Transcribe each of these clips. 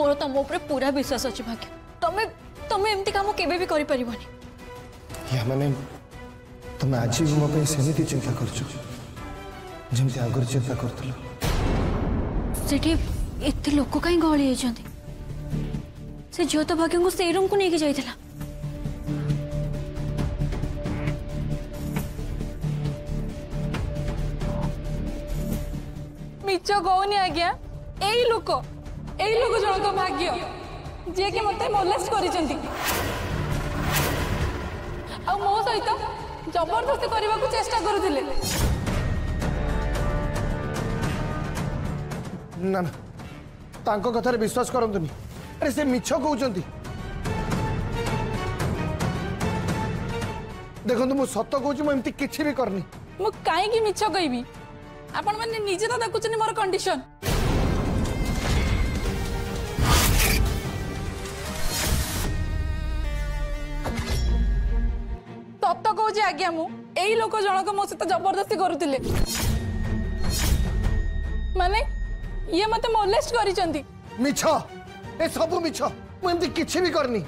मोर तुम पूरा विश्वास अच्छे भाग्य तुम तुम एम कर तुम मोबाइल चिंता कर चिंता कर लोक तो भाग्य को से रूम को लेकिन जाइए मीच कहनी आज्ञा यही लोक এই লোক জনক ভাগ্য যে কি মতে মোলেস করেছেন মো সহিত জবরদস্তি করা চেষ্টা করুলে না না তাঙ্ক কথার বিশ্বাস করতুনি আরে সে মিছ কৌন দেখুন মু সত কৌছি মু এমতি কিছু বি করনি মু কাই কি মিছ কইবি আপন মানে নিজে তো দেখুছনি মোর কন্ডিশন କହୁଛି ଆଜ୍ଞା ମୁଁ ଏଇ ଲୋକ ଜଣକ ମୋ ସହିତ ଜବରଦସ୍ତି କରୁଥିଲେ ମାନେ ଇଏ ମତେ ମୋଲେଷ୍ଟ କରିଛନ୍ତି ମିଛ ଏ ସବୁ ମିଛ ମୁଁ ଏମିତି କିଛି ବି କରିନି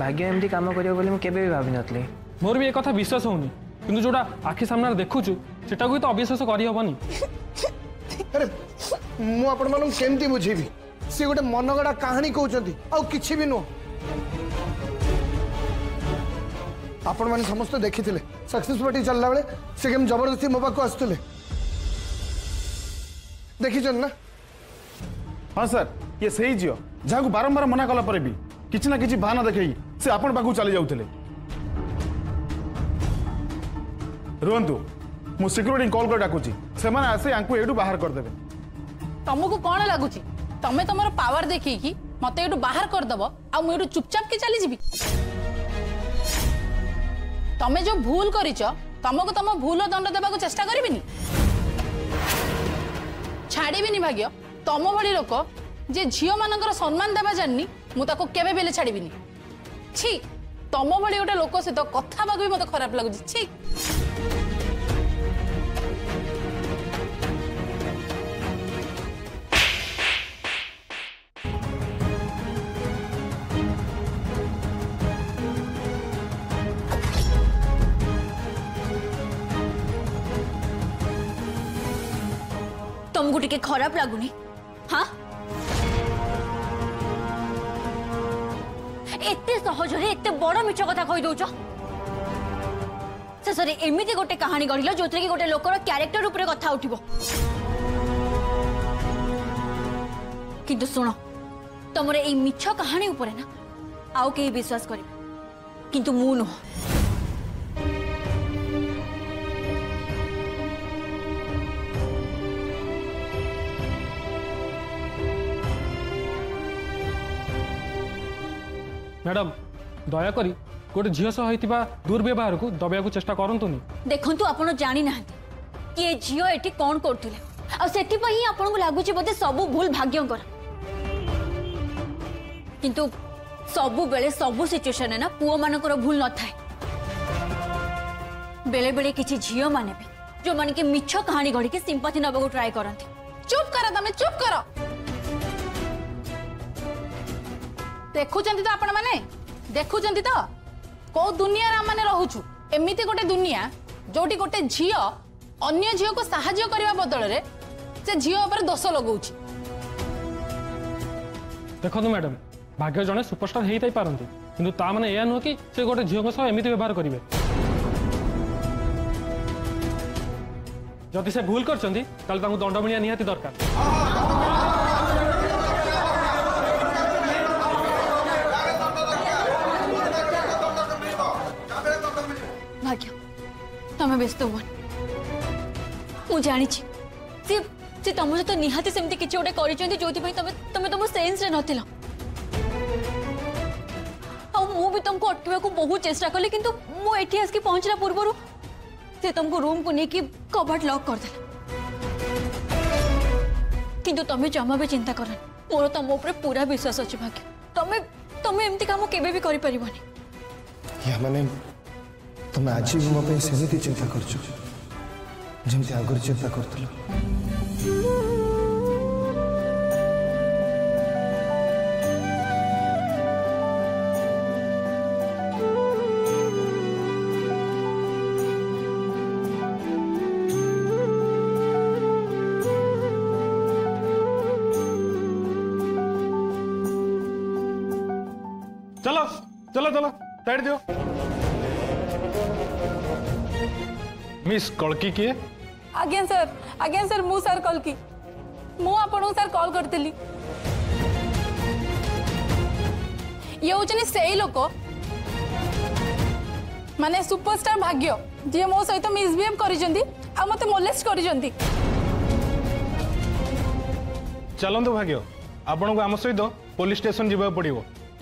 ଭାଗ୍ୟ ଏମିତି କାମ କରିବ ବୋଲି ମୁଁ କେବେ ବି ଭାବିନଥିଲି ମୋର ବି ଏ କଥା ବିଶ୍ୱାସ ହଉନି କିନ୍ତୁ ଯୋଉଟା ଆଖି ସାମ୍ନାରେ ଦେଖୁଛୁ ସେଟାକୁ ବି ତ ଅବିଶ୍ୱାସ କରିହବନି ଆରେ ମୁଁ ଆପଣମାନଙ୍କୁ କେମିତି ବୁଝେଇବି ସିଏ ଗୋଟେ ମନଗଡ଼ା କାହାଣୀ କହୁଛନ୍ତି ଆଉ କିଛି ବି ନୁହଁ ଆପଣମାନେ ସମସ୍ତେ ଦେଖିଥିଲେ ସକ୍ସେସ୍ ପାର୍ଟି ଚାଲିଲା ବେଳେ ସେ କେମିତି ଜବରଦସ୍ତି ମୋ ପାଖକୁ ଆସୁଥିଲେ ଦେଖିଛନ୍ତି ନା ହଁ ସାର୍ ଇଏ ସେଇ ଝିଅ ଯାହାକୁ ବାରମ୍ବାର ମନା କଲା ପରେ ବି କିଛି ନା କିଛି ବାହାନା ଦେଖେଇ ସେ ଆପଣ ପାଖକୁ ଚାଲି ଯାଉଥିଲେ ରୁହନ୍ତୁ ମୁଁ ସିକ୍ୟୁରିଟି କଲ୍ କରି ଡାକୁଛି ସେମାନେ ଆସି ୟାଙ୍କୁ ଏଇଠୁ ବାହାର କରିଦେବେ ତମକୁ କ'ଣ ଲାଗୁଛି ତମେ ତମର ପାୱାର ଦେଖେଇକି ମତେ ଏଇଠୁ ବାହାର କରିଦେବ ଆଉ ମୁଁ ଏଇଠୁ ଚୁପଚାପ କି ଚାଲିଯିବି তুমি যে ভুল করিছ তোমাকে তোম ভুল দণ্ড দেওয়া চেষ্টা করবি ছাড়বিনি ভাগ্য তোম ভি লোক যে ঝিও মান সম্মান দেওয়া জানি মু তাকে কেবে বেলে ছাড়বিনি ছি তোম ভি গোটে লোক সহ কথা হওয়া মতো খারাপ লাগুছে ছি तुमको टिके खराब लगुनी हाँ এতে সহজরে এতে বড় মিছ কথা কই দউছ শেষে এমিতি গোটে কাহিনী গড়িল যোথে কি গোটে লোকর ক্যারেক্টর উপরে কথা উঠিব কিন্তু শুণ তোমার এই মিছ কাহিনী উপরে না আউ কেই বিশ্বাস করিবে কিন্তু মু নহ मैडम दयाक गोटे झील दुर्व्यवहार को दबा चेस्ट कर देखु आप जाना कौन कर लगुच सब भूल भाग्य सब बेले सब सिचुएसन ना पुओ मान भूल न था बेले बेले कि झील मैंने जो मैंने कि मिछ कहानी गढ़ के सिंपाथी नाक ट्राए करती चुप कर तमें चुप करो। ଦେଖୁଛନ୍ତି ତ ଆପଣମାନେ ଦେଖୁଛନ୍ତି ତ କେଉଁ ଦୁନିଆରେ ଆମମାନେ ରହୁଛୁ ଏମିତି ଗୋଟେ ଦୁନିଆ ଯୋଉଠି ଗୋଟେ ଝିଅ ଅନ୍ୟ ଝିଅକୁ ସାହାଯ୍ୟ କରିବା ବଦଳରେ ସେ ଝିଅ ଉପରେ ଦୋଷ ଲଗାଉଛି ଦେଖନ୍ତୁ ମ୍ୟାଡ଼ାମ୍ ଭାଗ୍ୟ ଜଣେ ସୁପରଷ୍ଟାର ହେଇଥାଇପାରନ୍ତି କିନ୍ତୁ ତା ମାନେ ଏହା ନୁହେଁ କି ସେ ଗୋଟେ ଝିଅଙ୍କ ସହ ଏମିତି ବ୍ୟବହାର କରିବେ ଯଦି ସେ ଭୁଲ କରିଛନ୍ତି ତାହେଲେ ତାଙ୍କୁ ଦଣ୍ଡ ମିଳିବା ନିହାତି ଦରକାର व्यस्त हुआ जानी से तुम सहित निहाती कि गोटे कर तो तुमको अटकवा बहुत चेषा कले कि मुझे आसिक पहुंचला पूर्व से तुमको रूम को लेकिन कभर लक करदे कि तुम्हें जमा भी चिंता कर मोर तो तुम पूरा विश्वास अच्छे भाग्य तुम तुम एमती कम के तुम्हें आज भी मोबाइल की चिंता करगर चिंता कर चलो चलो चलो बैठ दियो ମିସ୍ କଳକି କିଏ ଆଜ୍ଞା ସାର୍ ଆଜ୍ଞା ସାର୍ ମୁଁ ସାର୍ କଳକି ମୁଁ ଆପଣଙ୍କୁ ସାର୍ କଲ୍ କରିଥିଲି ଇଏ ହେଉଛନ୍ତି ସେଇ ଲୋକ ମାନେ ସୁପରଷ୍ଟାର ଭାଗ୍ୟ ଯିଏ ମୋ ସହିତ ମିସବିହେଭ୍ କରିଛନ୍ତି ଆଉ ମୋତେ ମୋଲେଷ୍ଟ କରିଛନ୍ତି ଚାଲନ୍ତୁ ଭାଗ୍ୟ ଆପଣଙ୍କୁ ଆମ ସହିତ ପୋଲିସ ଷ୍ଟେସନ ଯିବାକୁ ପଡ଼ିବ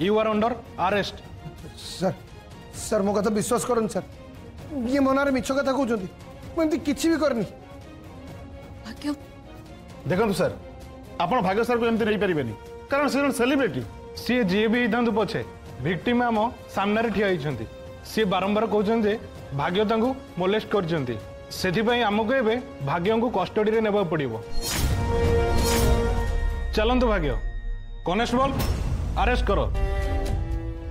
you are under arrest sir sir মো কথা বিশ্বাস করেন স্যার ইয়ে মনার মিছ কথা কুমার মু এমনি কিছু বি করি দেখুন স্যার আপনার ভাগ্য স্যার এমনি নেইপারে কারণ সে জন সেলিব্রিটি সি যে বি হয়ে পছে ভিক্টিম আম সামনারে ঠিয়া হয়েছেন সি বারম্বার কৌন যে ভাগ্য তাঁকু মোলেস্ট করছেন ସେଥିପାଇଁ ଆମକୁ ଏବେ ଭାଗ୍ୟଙ୍କୁ କଷ୍ଟଡିରେ ନେବାକୁ ପଡ଼ିବ ଚାଲନ୍ତୁ ভাগ্য କନେଷ୍ଟବଳ ଆରେଷ୍ଟ କର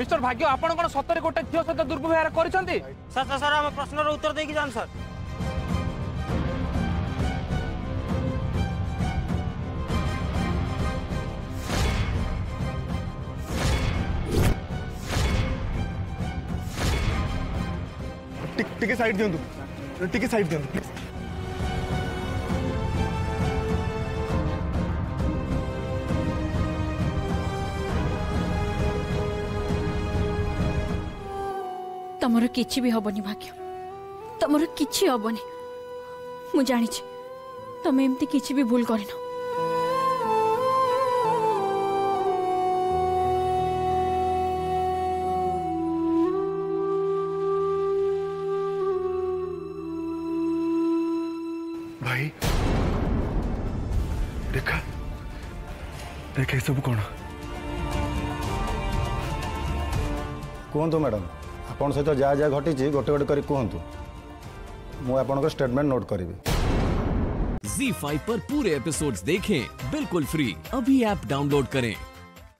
মিস্টর ভাগ্য আপনার কোণ সতরে গোটে ঝিও সহ দুর্ব্যবহার করেছেন স্যার স্যার স্যার আমার প্রশ্নর উত্তর দিয়ে যান স্যার টিকে সাইড দিও টিকে সাইড দিও প্লিজ তোমৰ কিচিবি হবনি ভাগ্য তোমৰ কিচি হবনি মই জানিছ তুমি এমতি কিচিবি ভুল কৰিনা বাই দেখক দেখক এ সব কোনা কোন্ধো মডাম आप सहित जहाँ जहाँ घटी गोटे गोटे कहतु मुझे स्टेटमेंट नोट करी Z5 पर पूरे एपिसोड्स देखें बिल्कुल फ्री अभी ऐप डाउनलोड करें